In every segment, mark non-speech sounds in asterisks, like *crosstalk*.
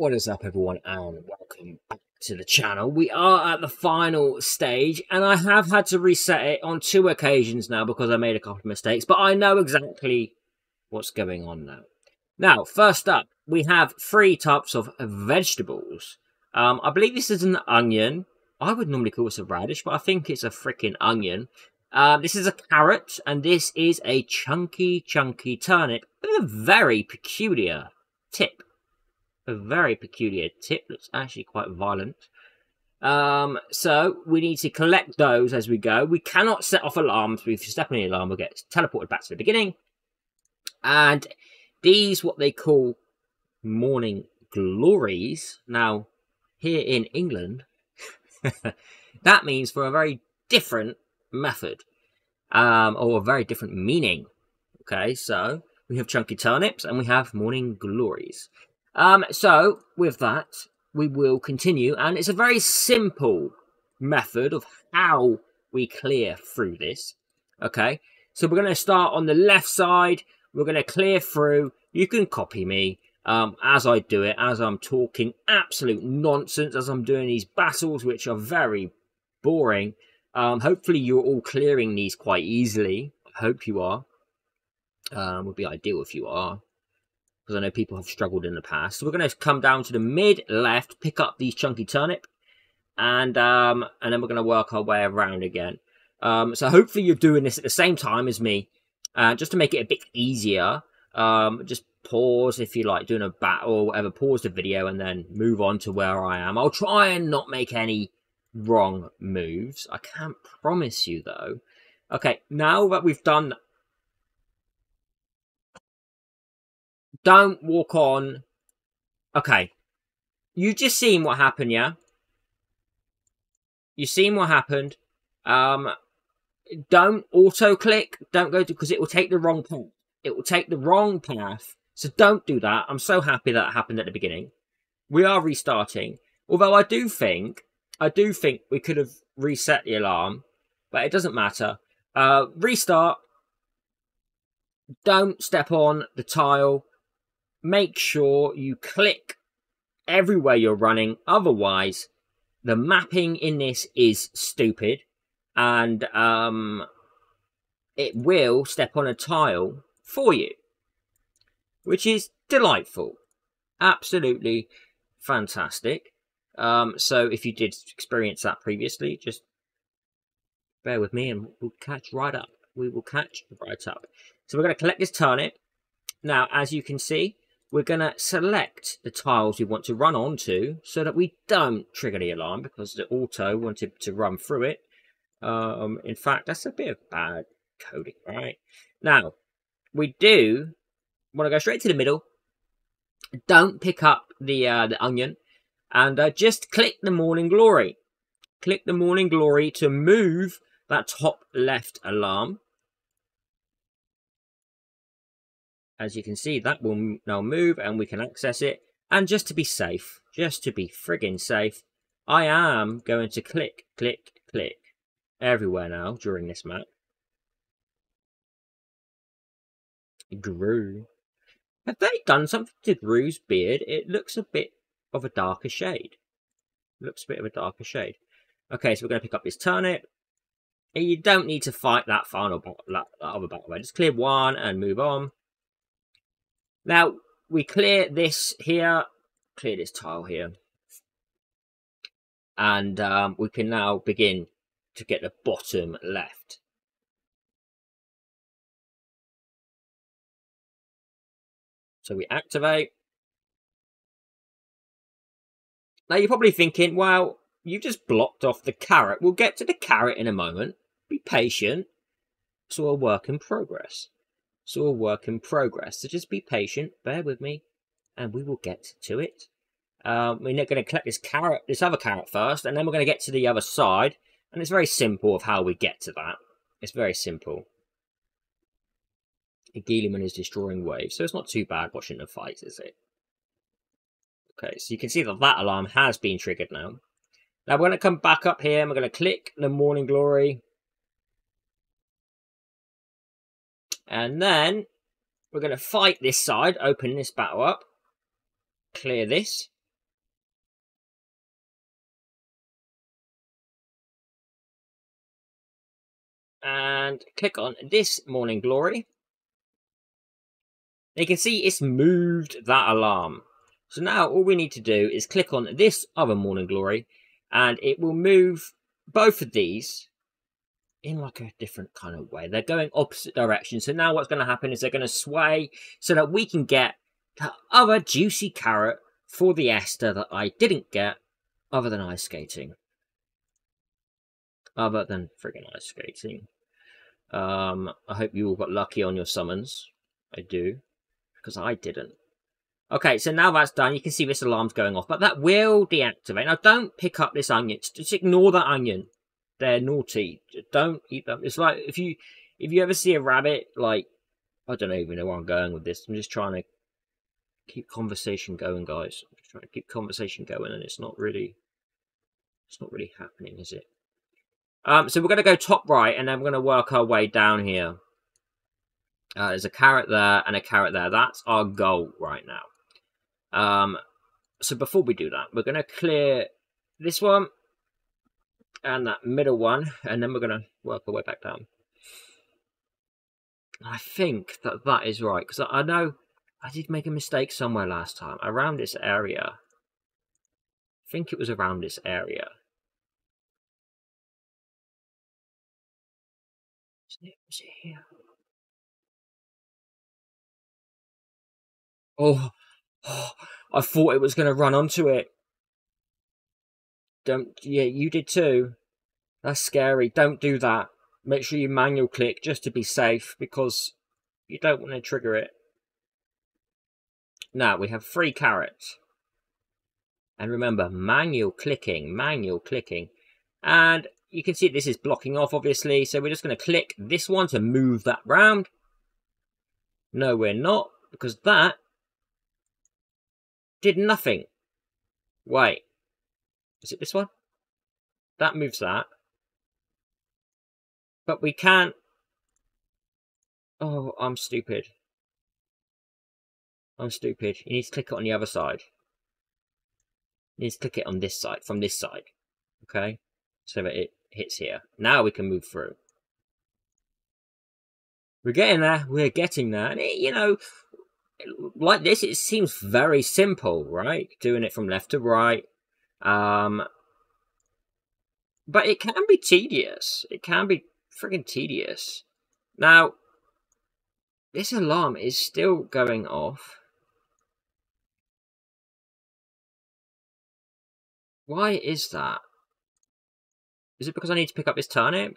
What is up everyone and welcome back to the channel. We are at the final stage and I have had to reset it on two occasions now because I made a couple of mistakes, but I know exactly what's going on now. Now, first up, we have three types of vegetables. Um, I believe this is an onion. I would normally call this a radish, but I think it's a freaking onion. Uh, this is a carrot, and this is a chunky, chunky turnip with a very peculiar tip a very peculiar tip that's actually quite violent. Um, so we need to collect those as we go. We cannot set off alarms. If you step on the alarm, we'll get teleported back to the beginning. And these, what they call morning glories. Now, here in England, *laughs* that means for a very different method, um, or a very different meaning. Okay, so we have chunky turnips and we have morning glories. Um, so, with that, we will continue, and it's a very simple method of how we clear through this. Okay, so we're going to start on the left side. We're going to clear through. You can copy me um, as I do it, as I'm talking absolute nonsense, as I'm doing these battles, which are very boring. Um, hopefully, you're all clearing these quite easily. I hope you are. Um, would be ideal if you are because I know people have struggled in the past. So we're going to come down to the mid left, pick up these chunky turnip, and um, and then we're going to work our way around again. Um, so hopefully you're doing this at the same time as me, uh, just to make it a bit easier. Um, just pause if you like doing a battle or whatever. Pause the video and then move on to where I am. I'll try and not make any wrong moves. I can't promise you though. Okay, now that we've done Don't walk on. Okay. You just seen what happened, yeah? You seen what happened. Um, don't auto click. Don't go to because it will take the wrong path. It will take the wrong path. So don't do that. I'm so happy that happened at the beginning. We are restarting. Although I do think, I do think we could have reset the alarm, but it doesn't matter. Uh, restart. Don't step on the tile make sure you click everywhere you're running. Otherwise, the mapping in this is stupid and um, it will step on a tile for you, which is delightful. Absolutely fantastic. Um, so if you did experience that previously, just bear with me and we'll catch right up. We will catch right up. So we're going to collect this turnip. Now, as you can see, we're going to select the tiles we want to run onto so that we don't trigger the alarm because the auto wanted to run through it. Um, in fact, that's a bit of bad coding, right? Now, we do want to go straight to the middle. Don't pick up the uh, the onion and uh, just click the morning glory. Click the morning glory to move that top left alarm As you can see, that will now move and we can access it. And just to be safe, just to be friggin' safe, I am going to click, click, click everywhere now during this map. Gru. Have they done something to Gru's beard? It looks a bit of a darker shade. Looks a bit of a darker shade. Okay, so we're going to pick up this turnip. You don't need to fight that final that other battle. Just clear one and move on. Now, we clear this here, clear this tile here. And um, we can now begin to get the bottom left. So we activate. Now you're probably thinking, well, you've just blocked off the carrot. We'll get to the carrot in a moment. Be patient. It's all a work in progress. It's all work in progress. So just be patient, bear with me, and we will get to it. Um, we're not going to collect this carrot, this other carrot first, and then we're going to get to the other side. And it's very simple of how we get to that. It's very simple. Guilliman is destroying waves, so it's not too bad watching the fight, is it? Okay, so you can see that that alarm has been triggered now. Now we're going to come back up here and we're going to click the Morning Glory. And then we're going to fight this side, open this battle up, clear this. And click on this Morning Glory. You can see it's moved that alarm. So now all we need to do is click on this other Morning Glory and it will move both of these in like a different kind of way. They're going opposite directions. So now what's going to happen is they're going to sway so that we can get the other juicy carrot for the Esther that I didn't get other than ice skating. Other than friggin' ice skating. Um, I hope you all got lucky on your summons. I do. Because I didn't. Okay, so now that's done, you can see this alarm's going off, but that will deactivate. Now, don't pick up this onion. Just ignore that onion. They're naughty. Don't eat them. It's like if you if you ever see a rabbit, like I don't even know where I'm going with this. I'm just trying to keep conversation going, guys. I'm just trying to keep conversation going, and it's not really it's not really happening, is it? Um, so we're going to go top right, and then we're going to work our way down here. Uh, there's a carrot there and a carrot there. That's our goal right now. Um, so before we do that, we're going to clear this one and that middle one, and then we're going to work our way back down. I think that that is right, because I know I did make a mistake somewhere last time, around this area. I think it was around this area. It here? Oh, oh, *gasps* I thought it was going to run onto it. Don't, yeah, you did too. That's scary. Don't do that. Make sure you manual click just to be safe because you don't want to trigger it. Now, we have three carrots. And remember, manual clicking, manual clicking. And you can see this is blocking off, obviously. So we're just going to click this one to move that round. No, we're not, because that did nothing. Wait. Is it this one? That moves that. But we can't... Oh, I'm stupid. I'm stupid. You need to click it on the other side. You need to click it on this side, from this side. Okay? So that it hits here. Now we can move through. We're getting there. We're getting there. And, it, you know, like this, it seems very simple, right? Doing it from left to right. Um, but it can be tedious. It can be freaking tedious. Now, this alarm is still going off. Why is that? Is it because I need to pick up this turnip?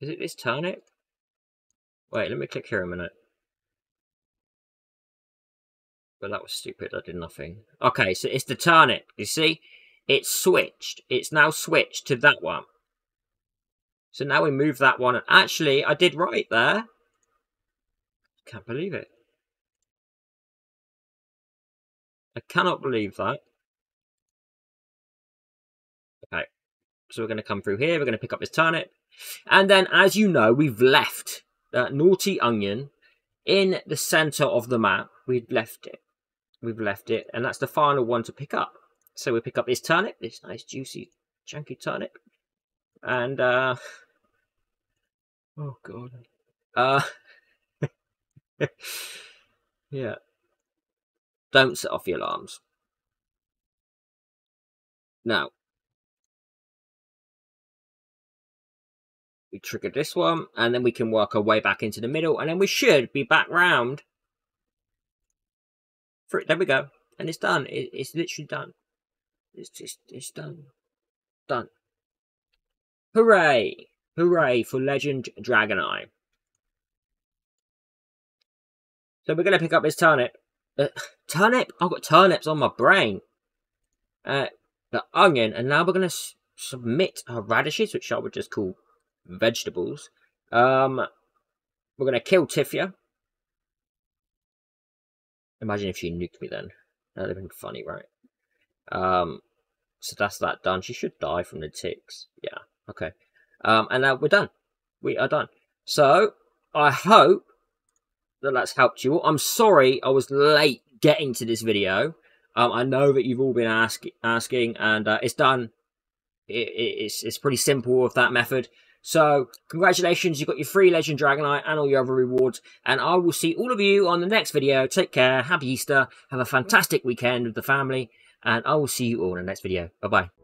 Is it this turnip? Wait, let me click here a minute. But that was stupid, I did nothing. Okay, so it's the turnip, you see? It's switched. It's now switched to that one. So now we move that one. And actually, I did right there. Can't believe it. I cannot believe that. Okay. So we're going to come through here. We're going to pick up this turnip. And then, as you know, we've left that naughty onion in the center of the map. We've left it. We've left it. And that's the final one to pick up. So we pick up this turnip, this nice juicy chunky turnip. And, uh... Oh, God. Uh... *laughs* yeah. Don't set off the alarms. Now, we trigger this one, and then we can work our way back into the middle, and then we should be back round. There we go. And it's done. It, it's literally done. It's just, it's done. Done. Hooray! Hooray for Legend Dragoneye. So we're going to pick up this turnip. Uh, *sighs* turnip? I've got turnips on my brain. Uh, the onion, and now we're going to submit our radishes, which I would just call vegetables. Um, we're going to kill Tifia. Imagine if she nuked me then. That'd have been funny, right? Um, so that's that done. She should die from the ticks. Yeah, okay. Um, and now we're done. We are done. So, I hope that that's helped you. I'm sorry I was late getting to this video. Um, I know that you've all been ask asking, and uh, it's done it, it's it's pretty simple with that method. So congratulations, you got your free Legend Dragoneye and all your other rewards. And I will see all of you on the next video. Take care, happy Easter, have a fantastic weekend with the family, and I will see you all in the next video. Bye bye.